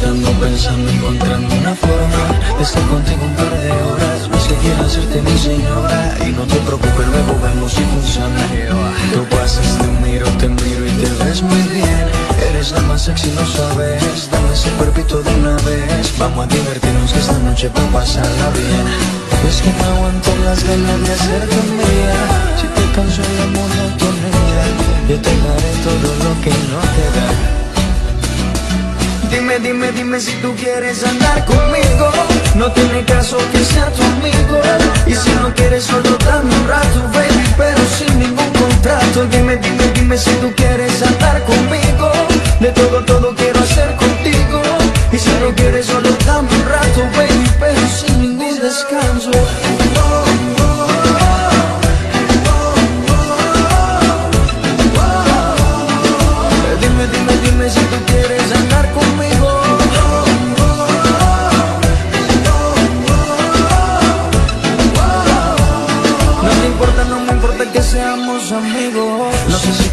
buscando, pensando, encontrando una forma de estar contigo un par de horas. No es que quiera hacerte mi señora y no te preocupes, luego vemos si funciona. Tú pasas, te miro, te miro y te ves muy bien. Eres la más sexy, lo sabes. Dame ese cuerpito de una vez. Vamos a divertirnos que esta noche va a pasarla bien. Es que no aguanto las ganas de hacerte mía. Si te canso la monotonía, yo te daré todo lo que no te da. Dime, dime, dime si tú quieres andar conmigo. No tiene caso que sea tu amigo. Y si no quieres solo dame un rato, baby Pero sin ningún contrato. Dime, dime, dime si tú quieres andar conmigo. De todo, todo quiero hacer contigo. Y si no quieres solo dame un rato, baby Pero sin ningún descanso amigos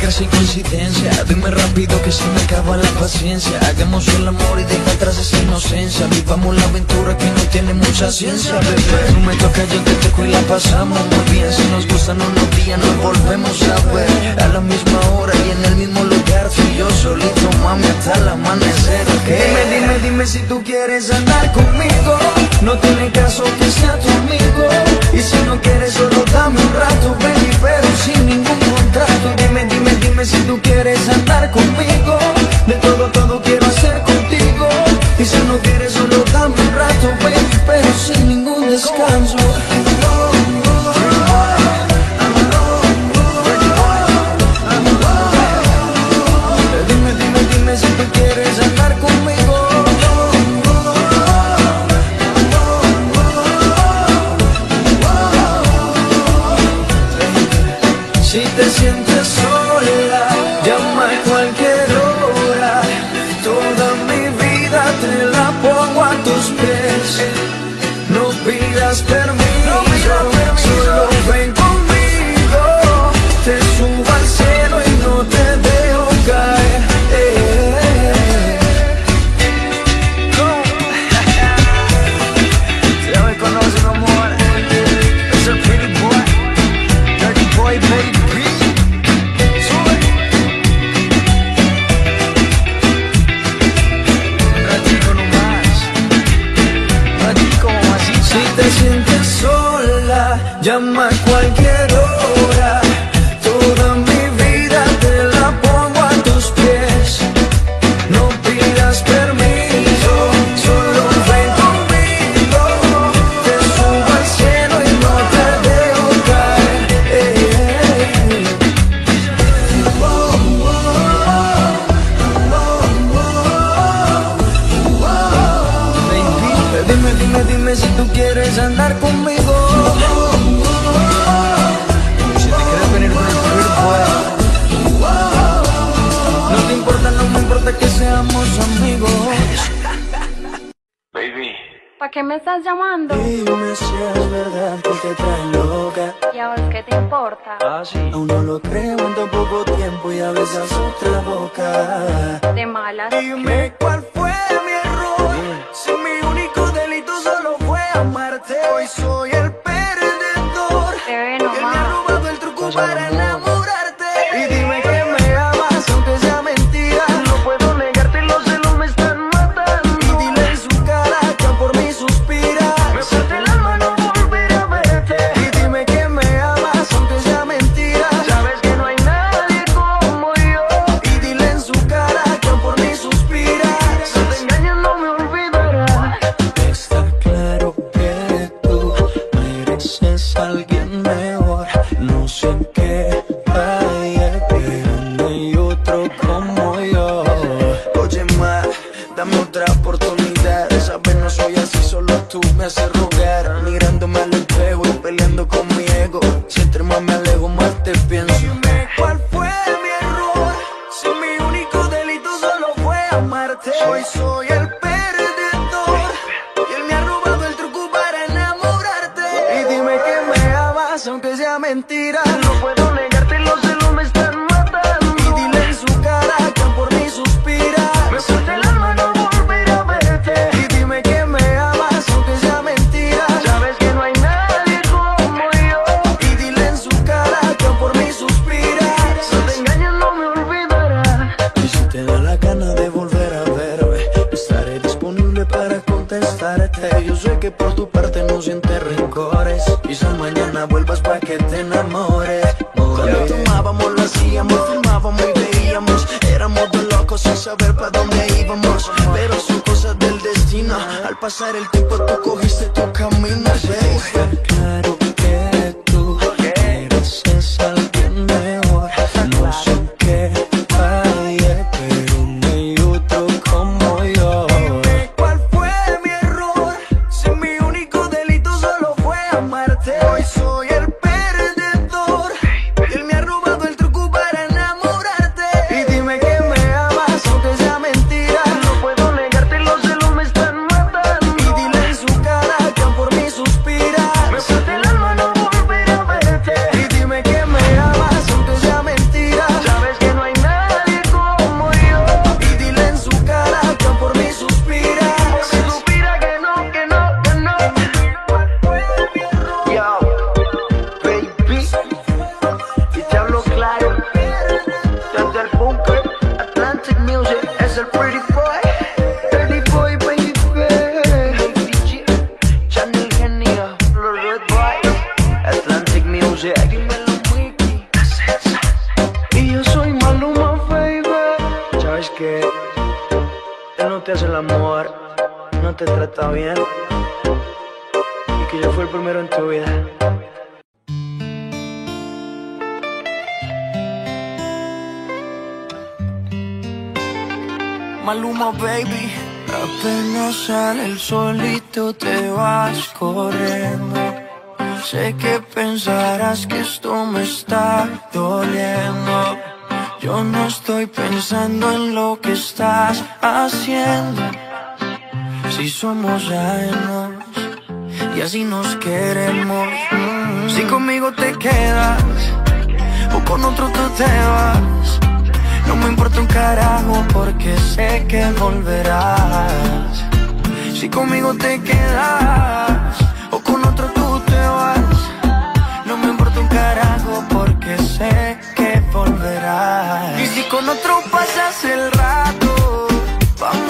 No sé si crees en coincidencia Dime rápido que se me acaba la paciencia. Hagamos el amor y deja atrás esa inocencia. Vivamos la aventura que no tiene mucha ciencia, bebé. Tú me toca, yo te toco y la pasamos muy bien. Si nos gustan unos días nos volvemos a ver. A la misma hora y en el mismo lugar. Tú y yo solito, mami, hasta el amanecer, ¿ok? Dime, dime, dime si tú quieres andar conmigo. No tiene caso que sea tu amigo. Y si no quieres solo dame un rato, baby Pero sin ningún contrato. Dime, dime, dime si tú quieres andar conmigo qué me estás llamando? Dime si es verdad que te trae loca. ¿Y a vos qué te importa? Aún no lo creo en tan poco tiempo y a veces otra boca. De malas. Dime cuál fue mi error. Si mi único delito solo fue amarte. Hoy soy el perdedor. Bebé, Que no me ha robado el truco para enamorarte. Que por tu parte no sientes rencores. Quizás mañana vuelvas pa' que te enamores. Cuando tomábamos, lo hacíamos, fumábamos y veíamos. Éramos dos locos sin saber pa' dónde íbamos. Pero son cosas del destino. Al pasar el tiempo el solito te vas corriendo. Sé que pensarás que esto me está doliendo. Yo no estoy pensando en lo que estás haciendo. Si somos ajenos y así nos queremos. Si conmigo te quedas o con otro tú te vas. No me importa un carajo porque sé que volverás. Si conmigo te quedas o con otro tú te vas. No me importa un carajo porque sé que volverás. Y si con otro pasas el rato, vamos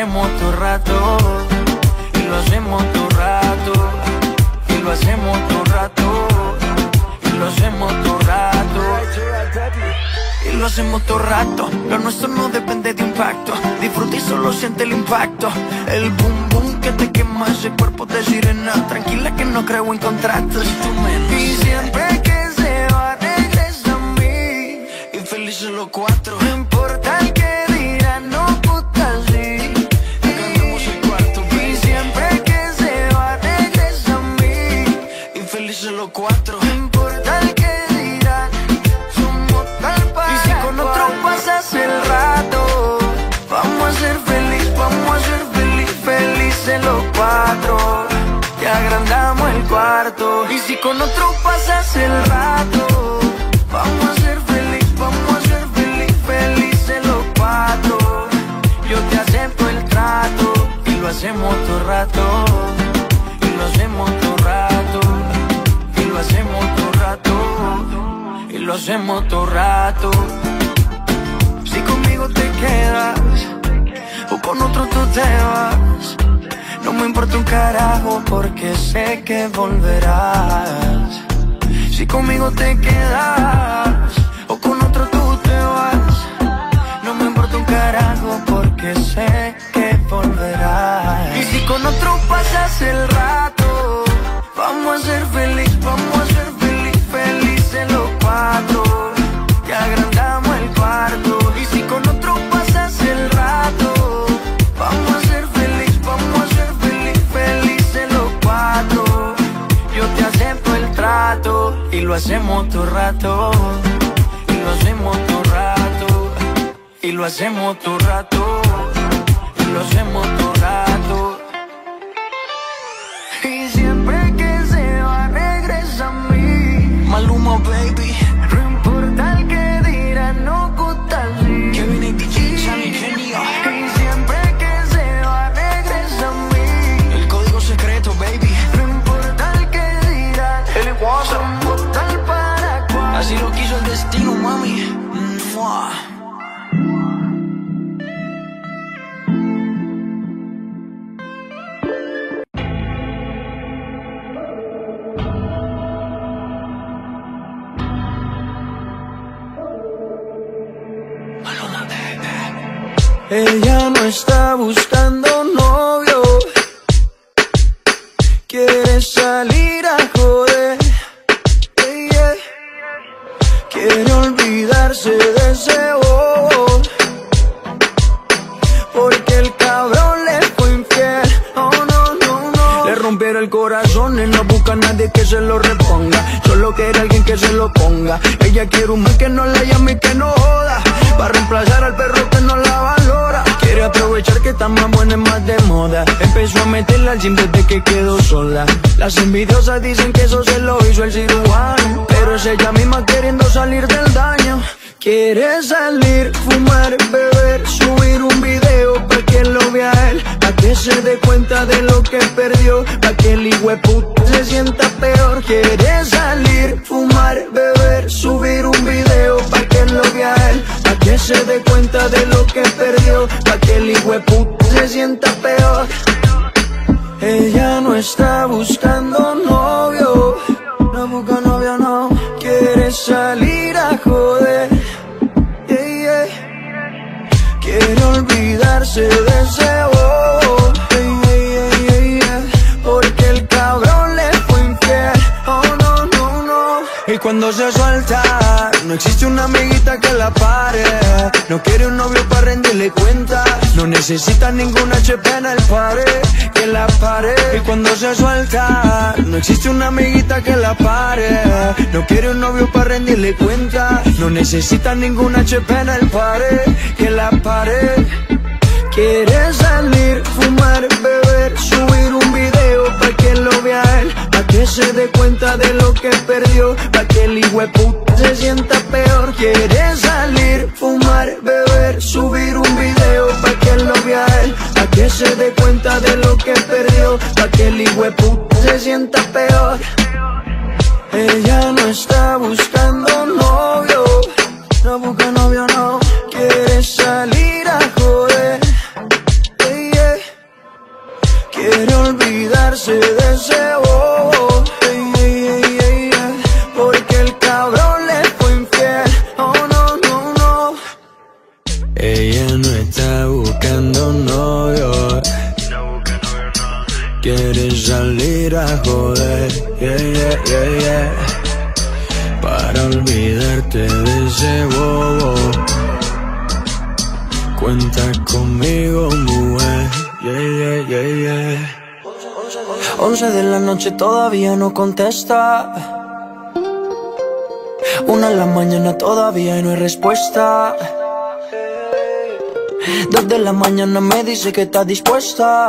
hacemos todo rato. Y lo hacemos todo rato. Y lo hacemos todo rato. Y lo hacemos todo rato. Y lo hacemos todo rato. Lo nuestro no depende de impacto. Disfruta y solo siente el impacto. El boom boom que te quema ese cuerpo de sirena. Tranquila que no creo en contratos. Y siempre que se va, a mí. Y felices los cuatro. Te agrandamos el cuarto. Y si con otro pasas el rato, vamos a ser feliz, vamos a ser feliz, felices los cuatro. Yo te acepto el trato y lo hacemos todo rato. Y lo hacemos todo rato. Y lo hacemos todo rato. Y lo hacemos todo rato. Si conmigo te quedas o con otro tú te vas. No me importa un carajo porque sé que volverás. Si conmigo te quedas o con otro tú te vas. No me importa un carajo porque sé que volverás. Y si con otro pasas el rato, vamos a ser feliz, vamos a lo hacemos todo rato. Y lo hacemos todo rato. Y lo hacemos todo rato. Y lo hacemos todo Ella no está buscando novio. Quiere salir a joder. Yeah. Quiere olvidarse de ese bobo. Porque el cabrón le fue infiel. Oh no, no, no. Le rompieron el corazón y no busca a nadie que se lo reponga. Solo quiere alguien que se lo ponga. Ella quiere un man que no la llame y que no joda. Para reemplazar al perro aprovechar que está más buena y más de moda. Empezó a meterla al gym desde que quedó sola. Las envidiosas dicen que eso se lo hizo el cirujano. Pero es ella misma queriendo salir del daño. Quiere salir, fumar, beber, subir un video para que lo vea él, para que se dé cuenta de lo que perdió, para que el puto se sienta peor. Quiere salir, fumar, beber, subir un video para que lo vea él, se dé cuenta de lo que perdió, para que el puto se sienta peor. Ella no está buscando novio, no busca novio, no quiere salir a joder. Yeah. Quiere olvidarse de ese bobo. Porque el cabrón le fue infiel. Oh no, no, no. Y cuando se suelta, no existe una amiguita que la pare. No quiere un novio para rendirle cuenta. No necesita ningún HP en el pared que la pare. Y cuando se suelta, no existe una amiguita que la pare. No quiere un novio para rendirle cuenta. No necesita ningún HP en el pared que la pare. Quiere salir, fumar, beber, subir un video para que lo vea él, para que se dé cuenta de lo que perdió, para que el puto se sienta peor. Quiere salir, fumar, beber, subir un video para que lo vea él, para que se dé cuenta de lo que perdió, para que el puto se sienta peor. Ella no está buscando novio, no busca novio, olvidarse de ese bobo. Yeah, yeah, yeah. Porque el cabrón le fue infiel. Oh no, no, no. Ella no está buscando novio. Quiere salir a joder. Yeah, yeah, yeah. Para olvidarte de ese bobo. Cuenta conmigo, mujer. Yeah, yeah, yeah, yeah. Once de la noche todavía no contesta. Una en la mañana todavía no hay respuesta. Dos de la mañana me dice que está dispuesta.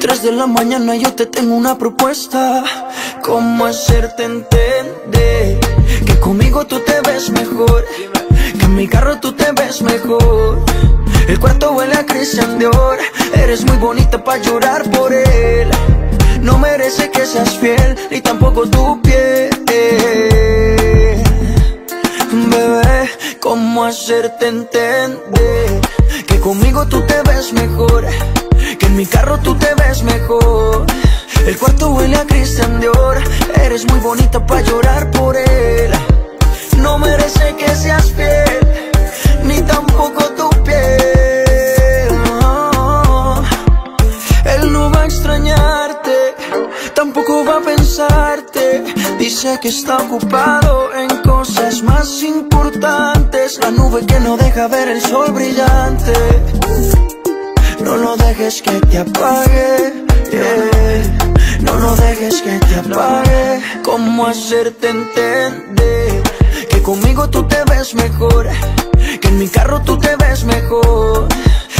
Tres de la mañana yo te tengo una propuesta. ¿Cómo hacerte entender que conmigo tú te ves mejor? En mi carro tú te ves mejor. El cuarto huele a Christian Dior. Eres muy bonita para llorar por él. No merece que seas fiel, ni tampoco tu piel. Bebé, ¿cómo hacerte entender que conmigo tú te ves mejor? Que en mi carro tú te ves mejor. El cuarto huele a Christian Dior. Eres muy bonita para llorar por él. No merece que seas fiel, ni tampoco tu piel. No. Él no va a extrañarte, tampoco va a pensarte. Dice que está ocupado en cosas más importantes. La nube que no deja ver el sol brillante. No lo dejes que te apague. No lo dejes que te apague. ¿Cómo hacerte entender conmigo tú te ves mejor? Que en mi carro tú te ves mejor.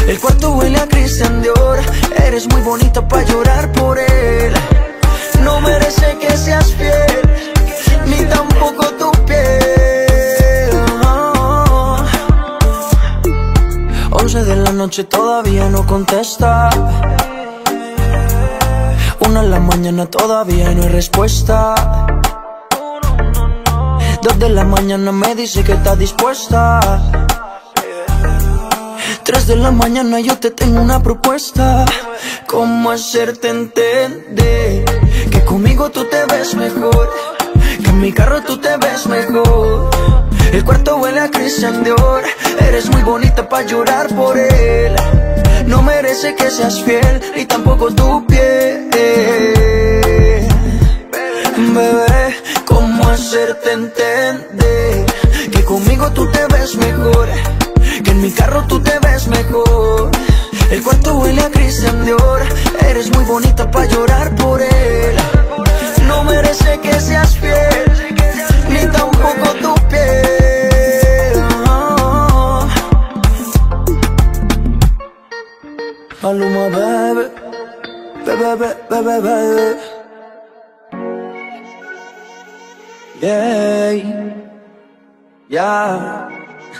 El cuarto huele a Christian Dior. Eres muy bonita para llorar por él. No merece que seas fiel, ni tampoco tu piel. Oh. Once de la noche todavía no contesta. Una en la mañana todavía no hay respuesta. Dos de la mañana me dice que está dispuesta. Tres de la mañana yo te tengo una propuesta. ¿Cómo hacerte entender que conmigo tú te ves mejor? Que en mi carro tú te ves mejor. El cuarto huele a Christian Dior. Eres muy bonita para llorar por él. No merece que seas fiel, ni tampoco tu piel. Bebé, ¿cómo hacerte entender? Que conmigo tú te ves mejor. Que en mi carro tú te ves mejor. El cuarto huele a Christian Dior. Eres muy bonita para llorar por él. No merece que seas fiel, ni tampoco tu piel. Maluma, baby, baby, baby, baby. Yeah, yeah.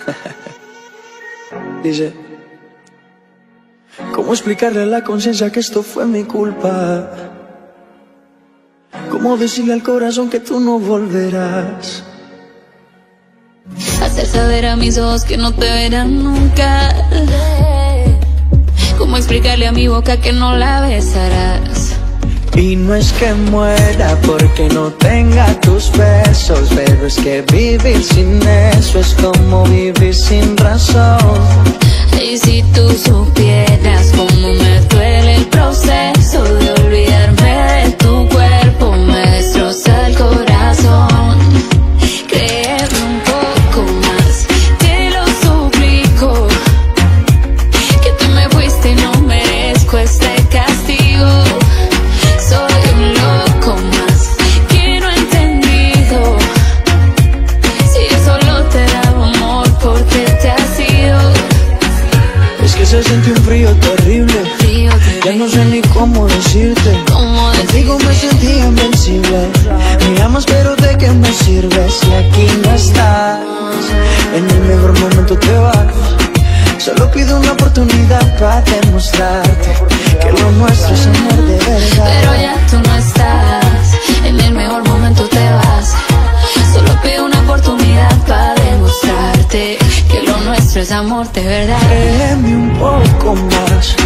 Dice, ¿cómo explicarle a la conciencia que esto fue mi culpa? ¿Cómo decirle al corazón que tú no volverás? Hacer saber a mis ojos que no te verán nunca. ¿Cómo explicarle a mi boca que no la besarás? Y no es que muera porque no tenga tus besos, pero es que vivir sin eso es como vivir sin razón. Y si tú supieras cómo me duele el proceso ya no sé ni cómo decirte. ¿Cómo Contigo me sentí invencible, me amas pero de qué me sirve si aquí no estás. En el mejor momento te vas, solo pido una oportunidad para demostrarte que lo nuestro es amor de verdad. Pero ya tú no estás, en el mejor momento te vas. Solo pido una oportunidad para demostrarte que lo nuestro es amor de verdad. Créeme un poco más,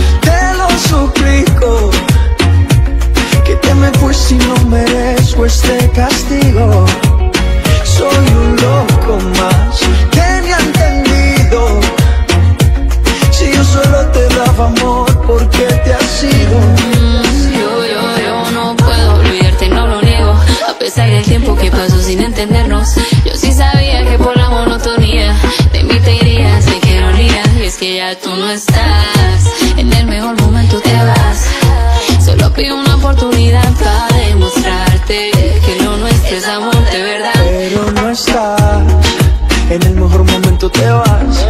y no merezco este castigo. Soy un loco más que me ha entendido. Si yo solo te daba amor, ¿por qué te has ido? Yo, yo, yo no puedo olvidarte, no lo niego. A pesar del tiempo que pasó sin entendernos, yo sí sabía que por la monotonía de mí te irías, dolía. Y es que ya tú no estás, en el mejor momento te vas. Solo pido una oportunidad para demostrarte que lo nuestro es amor de verdad. Pero no estás, en el mejor momento te vas.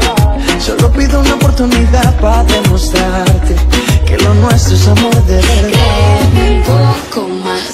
Solo pido una oportunidad para demostrarte que lo nuestro es amor de verdad. Créeme un poco más,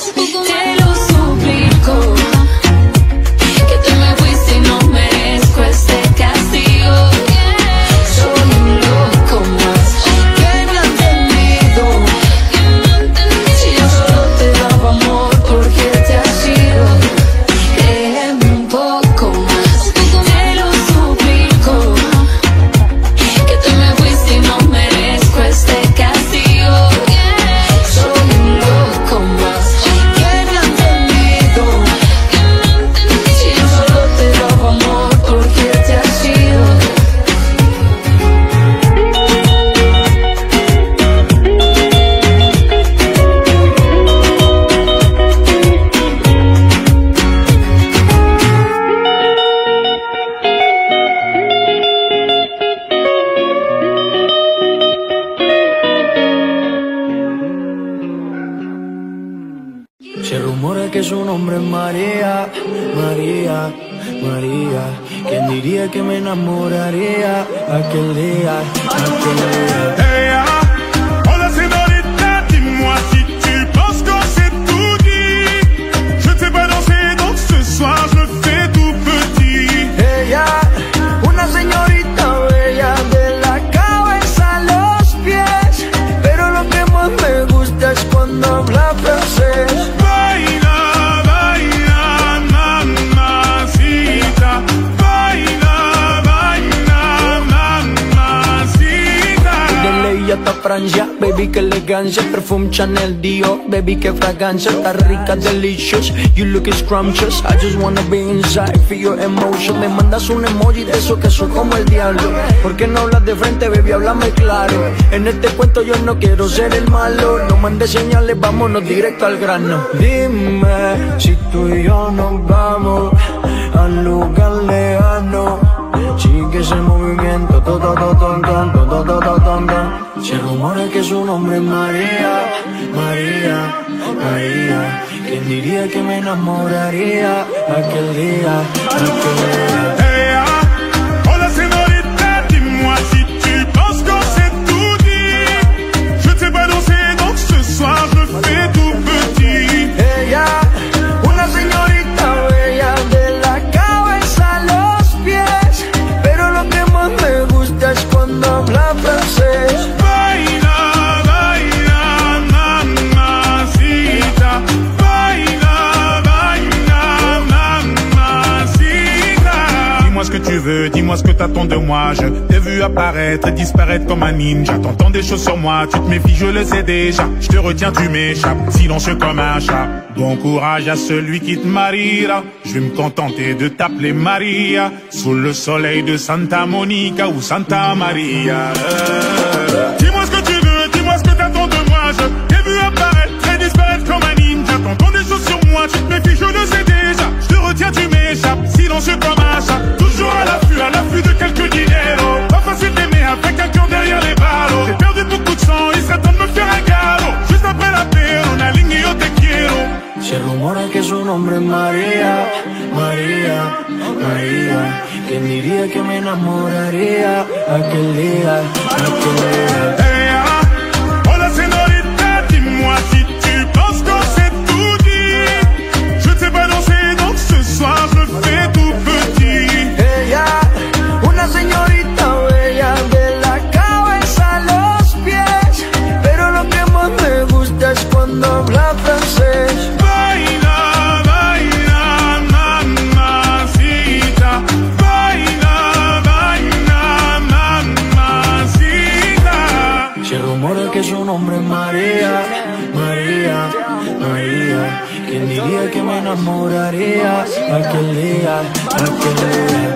Chanel Dior, baby que fragancia, está rica, delicious, you look scrumptious, I just wanna be inside, feel your emotion, me mandas un emoji de eso que soy como el diablo, ¿por qué no hablas de frente, baby, háblame claro, en este cuento yo no quiero ser el malo, no mandes señales, vámonos directo al grano, dime si tú y yo nos vamos al lugar lejano, sigue ese movimiento, to, to, to, ton, ton, to, to, to, to, ton, ton. Se rumora que su nombre es María, María, María. ¿Quién diría que me enamoraría aquel día, aquel día? De moi. Je t'ai vu apparaître et disparaître comme un ninja. T'entends des choses sur moi, tu te méfies, je le sais déjà. Je te retiens, tu m'échappes, silencieux comme un chat. Bon courage à celui qui te mariera. Je vais me contenter de t'appeler Maria. Sous le soleil de Santa Monica ou Santa Maria. Dis-moi ce que tu veux, dis-moi ce que t'attends de moi. Je t'ai vu apparaître et disparaître comme un ninja. T'entends des choses sur moi, tu te méfies, je le sais déjà. Je te retiens, tu m'échappes, silencieux comme Toujours à l'affût, de quelques dinero. Pas facile d'aimer avec un cœur derrière les ballots. J'ai perdu beaucoup de sang, il serait temps de me faire un galop. Juste après la paix, on aligne yo te quiero. Se rumora que su nombre es María, María, María. ¿Quién diría que me enamoraría aquel día, aquel día? Hey, ¿Quién diría que me enamoraría aquel día, aquel día?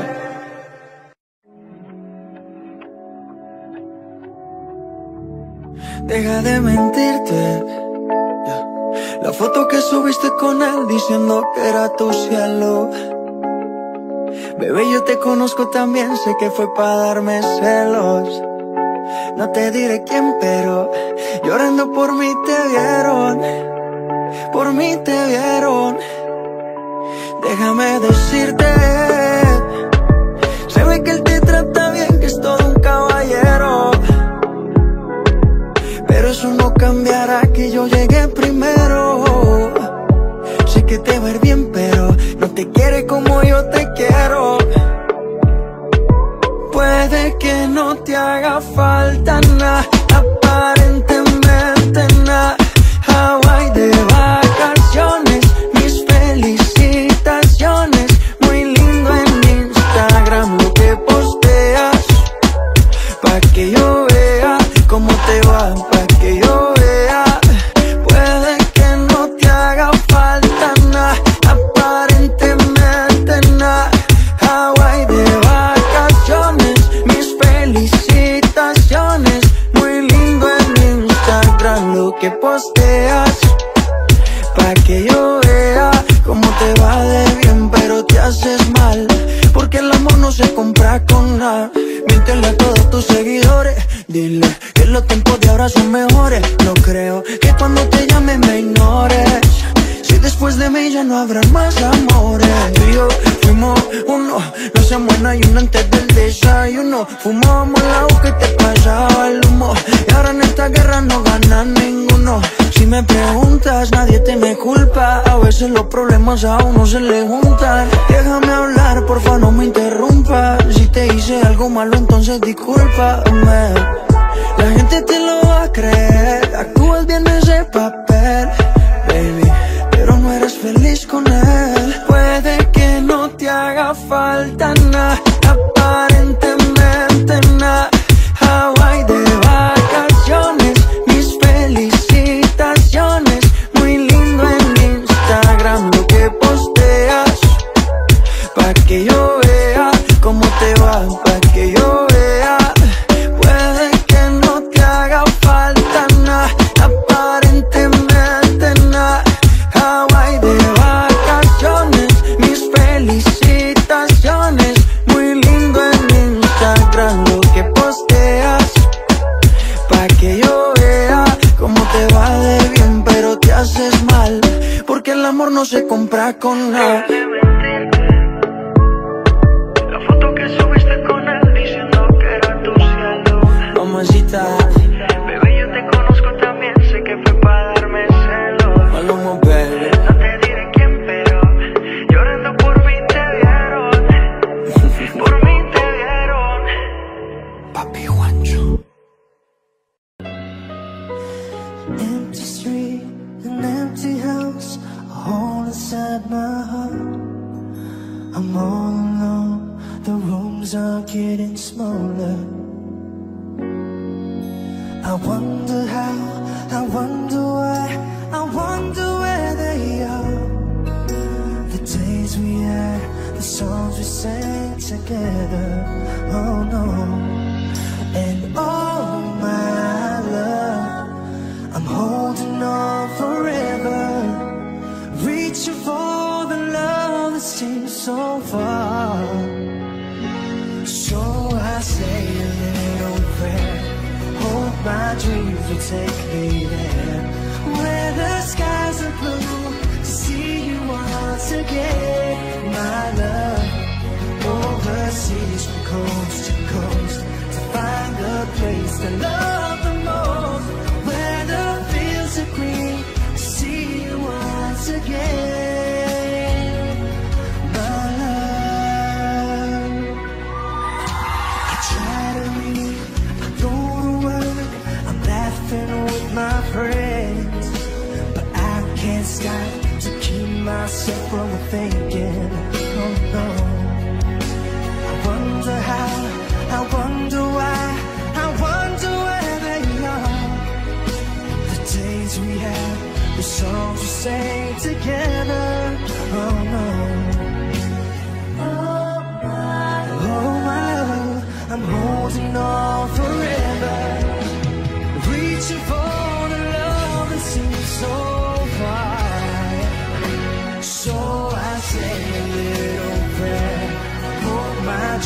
Deja de mentirte. La foto que subiste con él diciendo que era tu cielo. Bebé, yo te conozco también, sé que fue para darme celos. No te diré quién, pero llorando por mí te vieron. Por mí te vieron. Déjame decirte. Se ve que él te trata bien, que es todo un caballero. Pero eso no cambiará que yo llegué primero. Sé que te va a ir bien, pero no te quiere como yo te quiero. Puede que no te haga falta nada, posteas. Pa' que yo vea cómo te va de bien, pero te haces mal. Porque el amor no se compra con nada. Míntele a todos tus seguidores. Dile que los tiempos de ahora son mejores. No creo que cuando te llame me ignores. Después de mí ya no habrá más amores. Tú y yo fuimos uno. No hacemos y uno antes del desayuno. Fumábamos agua que te pasaba el humo. Y ahora en esta guerra no gana ninguno. Si me preguntas, nadie te me culpa. A veces los problemas a uno se le juntan. Déjame hablar, porfa, no me interrumpas. Si te hice algo malo, entonces discúlpame. La gente te lo va a creer. Actúas bien ese papel, feliz con él. Puede que no te haga falta nada, comprar con nada. I'm all alone, the rooms are getting smaller. I wonder how, I wonder why, I wonder where they are. The days we had, the songs we sang together.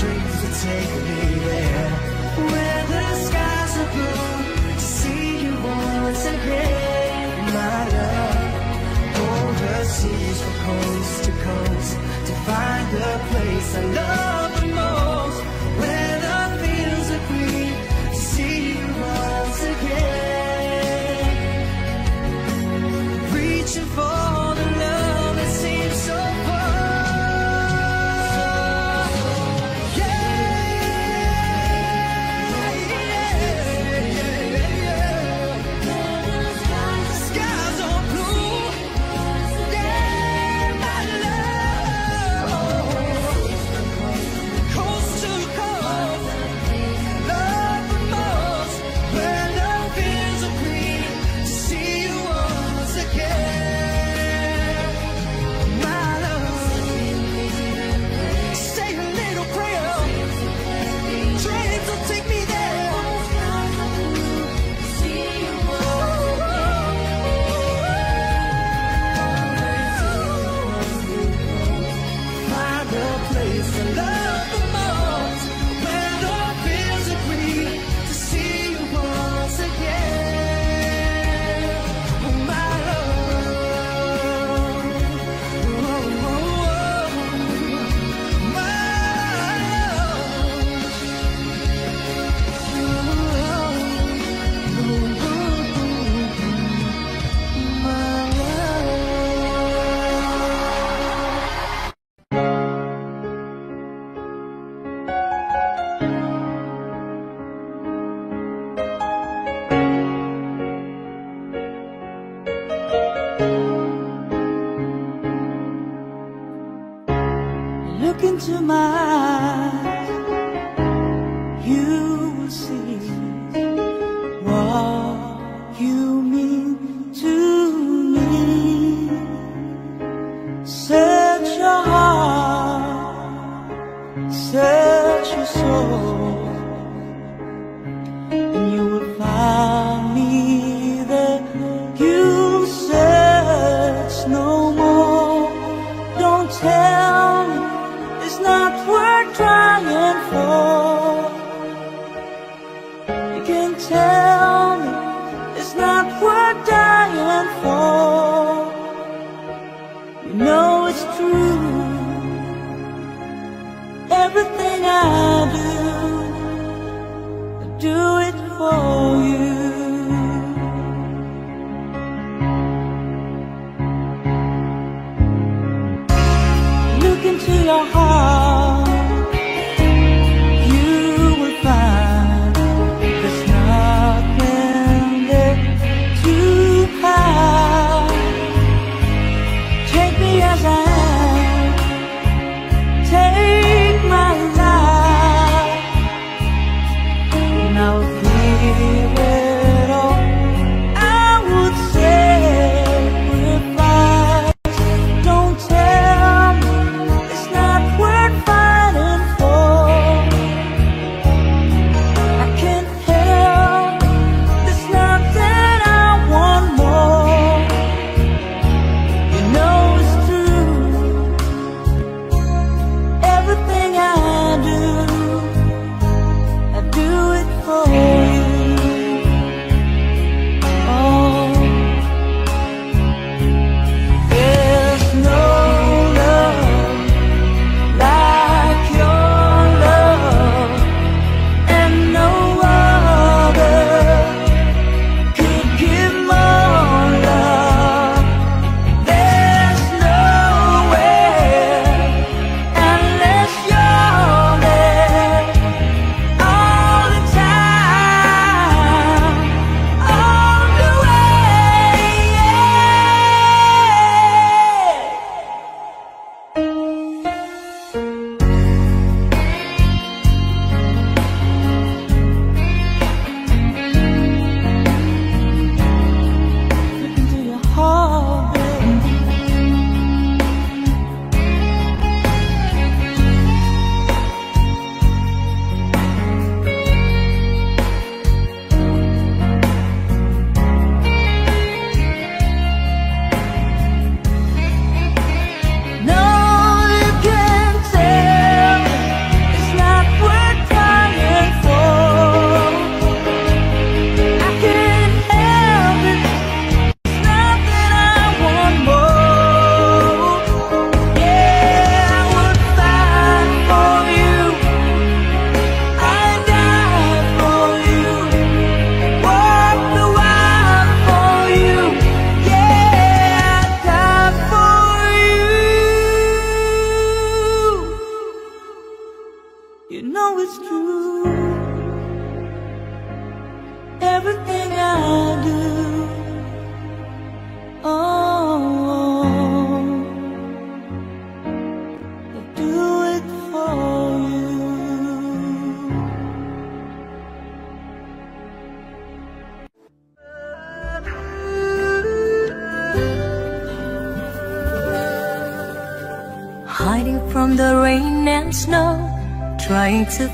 dreams will take me there. Where the skies are blue To see you once again My love. Overseas from coast to coast To find the place I love.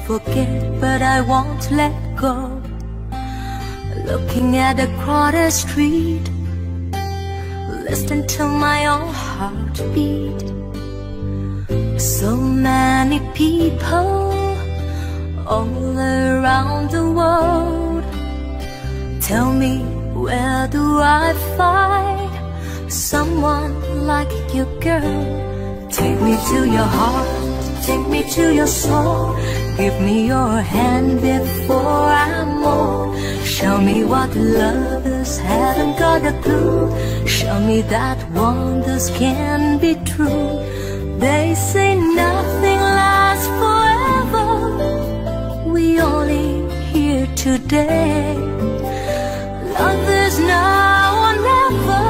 Forget, but I won't let go. Looking at a crowded street, listen to my own heartbeat. So many people all around the world. Tell me, where do I find someone like you, girl? Take me to your heart, take me to your soul. Give me your hand before I'm old. Show me what lovers haven't got a clue. Show me that wonders can be true. They say nothing lasts forever. We only here today. Love is now or never.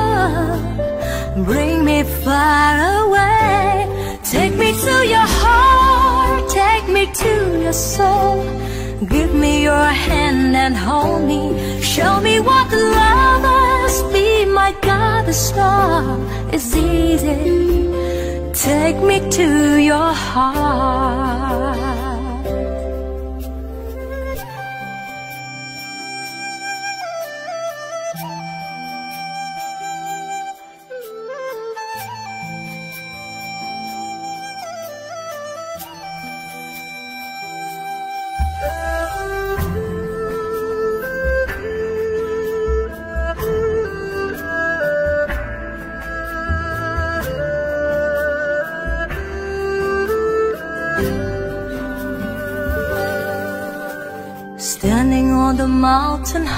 Bring me far away. Take me to your heart. To your soul. Give me your hand and hold me. Show me what lovers be. My God, the star is easy. Take me to your heart.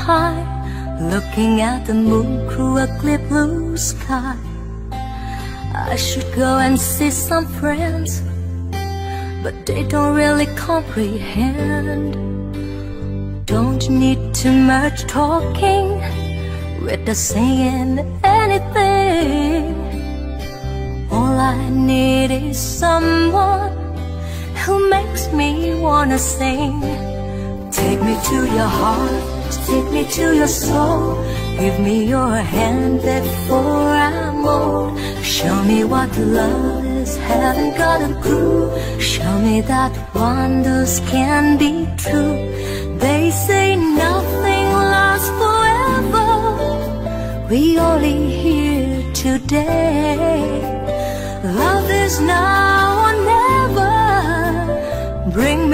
High, looking at the moon through a clear blue sky. I should go and see some friends but they don't really comprehend. Don't need too much talking, with the saying anything. All I need is someone who makes me wanna sing. Take me to your heart, take me to your soul. Give me your hand before I'm old. Show me what love is, haven't got a clue. Show me that wonders can be true. They say nothing lasts forever. We only here today. Love is now or never. Bring me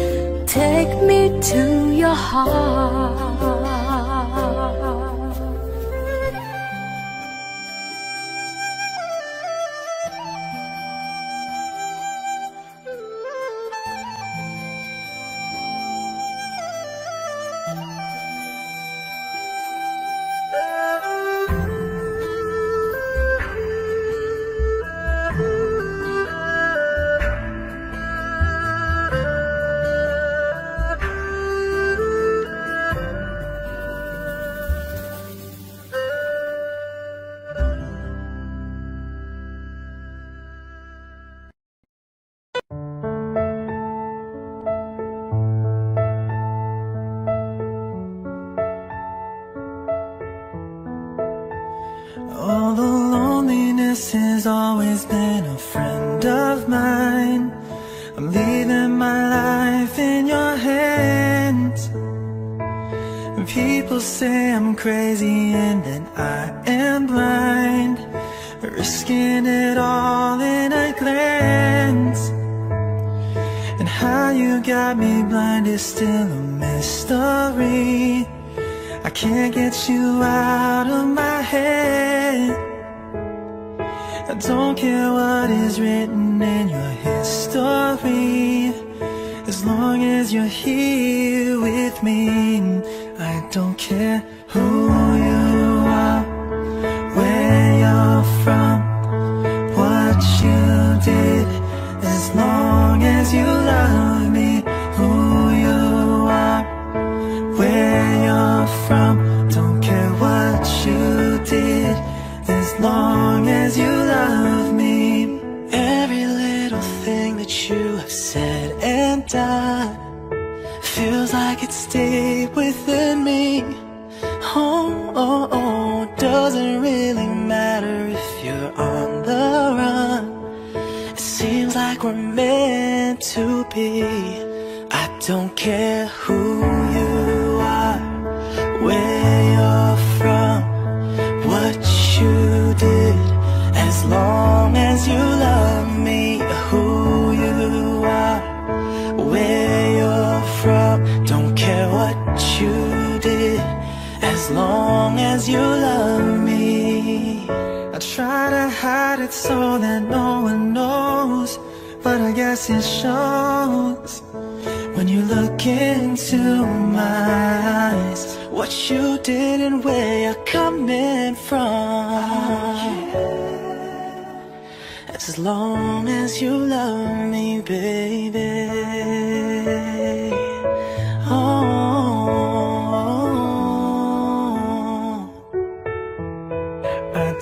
Take me to your heart. Out of my head. I don't care what is written in your history. As long as you're here with me, I don't care feels like it stayed within me. Oh, oh, oh, doesn't really matter if you're on the run. It seems like we're meant to be. I don't care who hide it so that no one knows, but I guess it shows. When you look into my eyes, what you did and where you're coming from. As long as you love me, baby.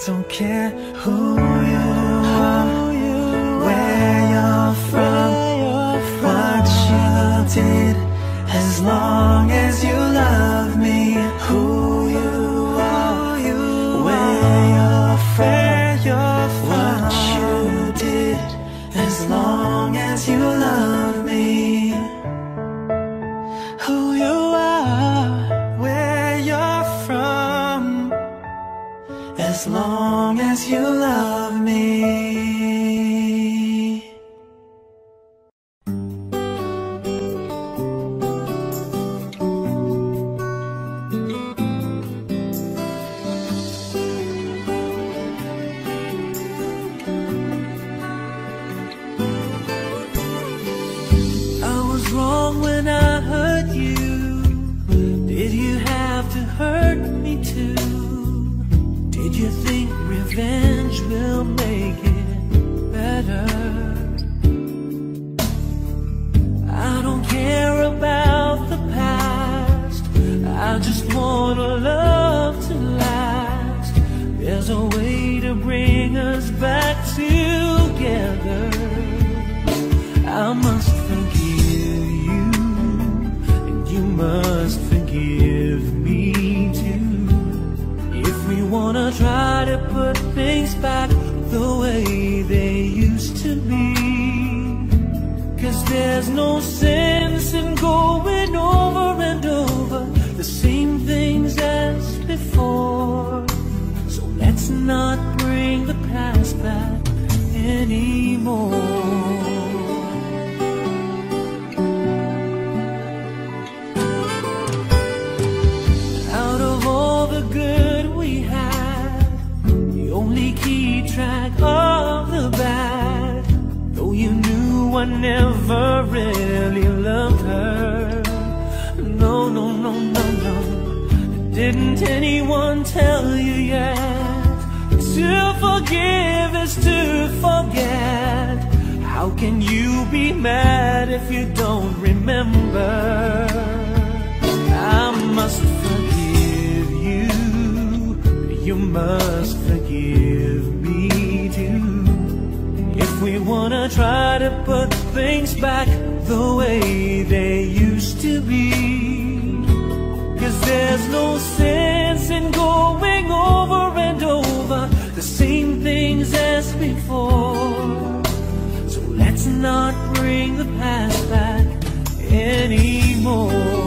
Don't care who you are, where you're from, what you did, as long as you love anymore. Out of all the good we had, you only keep track of the bad. Though you knew I never really loved her. No, no, no, no, no. Didn't anyone tell you mad if you don't remember? I must forgive you. You must forgive me too. If we wanna try to put things back the way they used to be. Cause there's no sense in going over and over the same things as before. So let's not bring the past back anymore.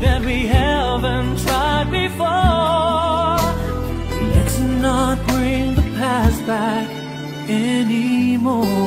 That we haven't tried before. Let's not bring the past back anymore.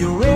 You're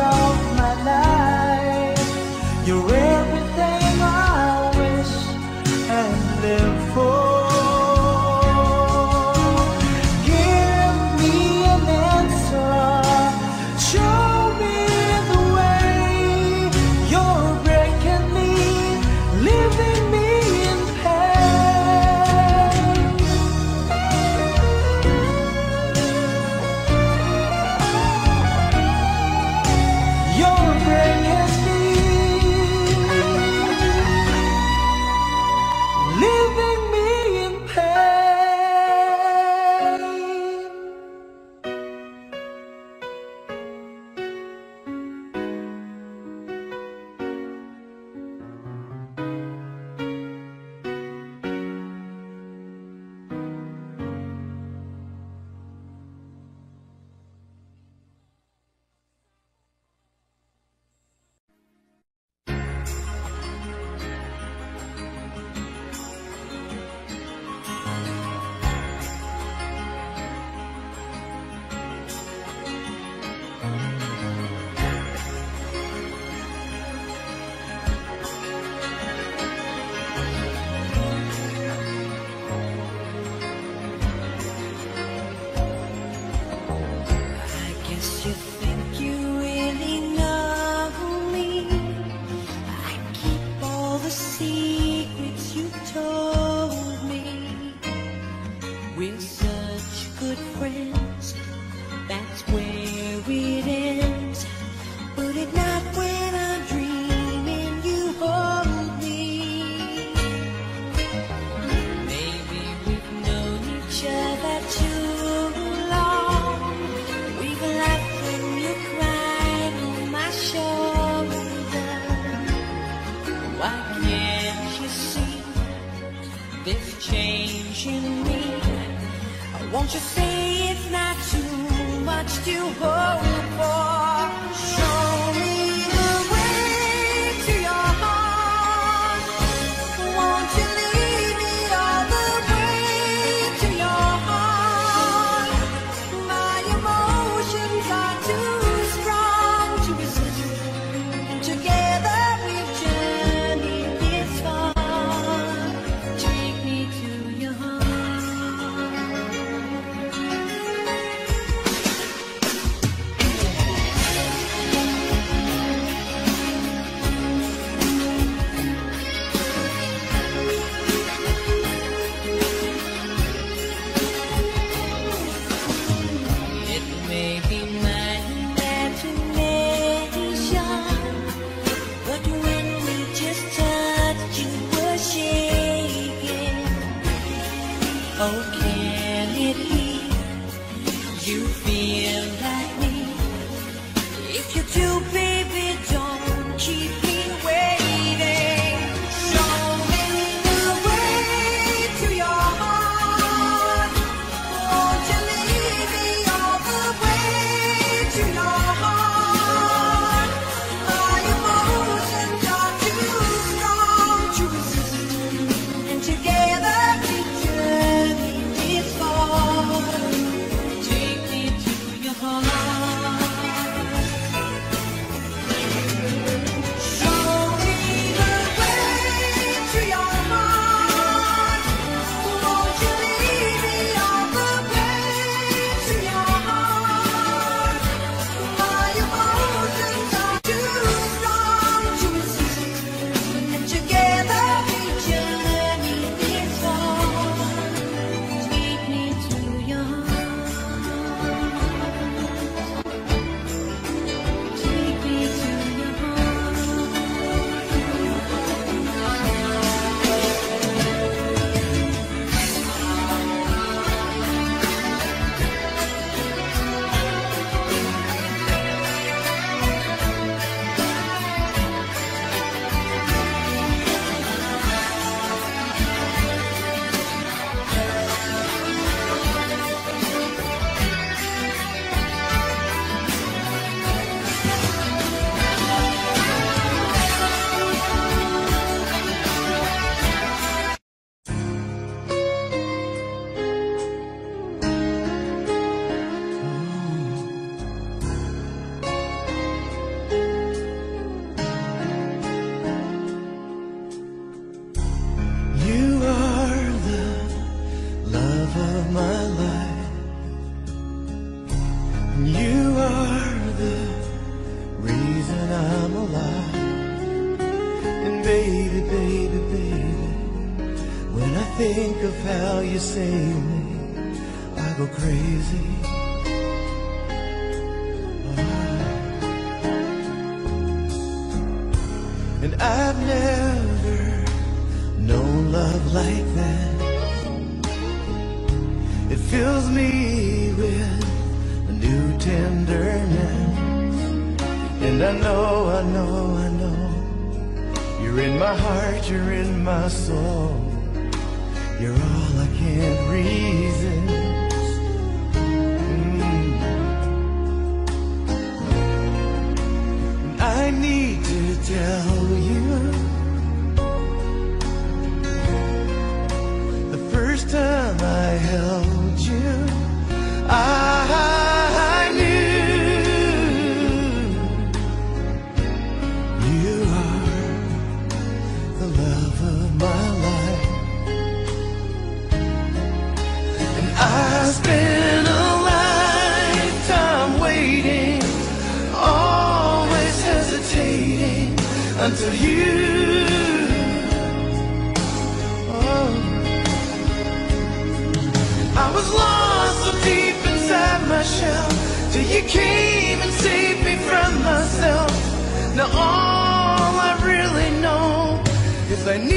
of my life. You're baby, baby, baby. When I think of how you saved me, I go crazy. Uh-huh. And I've never known love like that. It fills me with a new tenderness. And I know, I know, I know. You're in my heart, you're in my soul. You're all I can reason. Mm. I need to tell you the first time I held. I need.